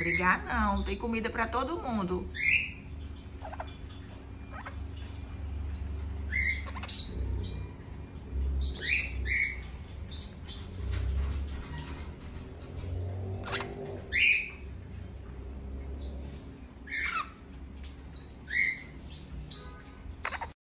brigar não, tem comida para todo mundo.